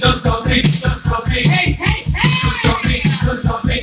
dança bem, dança bem. Hey, hey, hey! Dança bem, bem.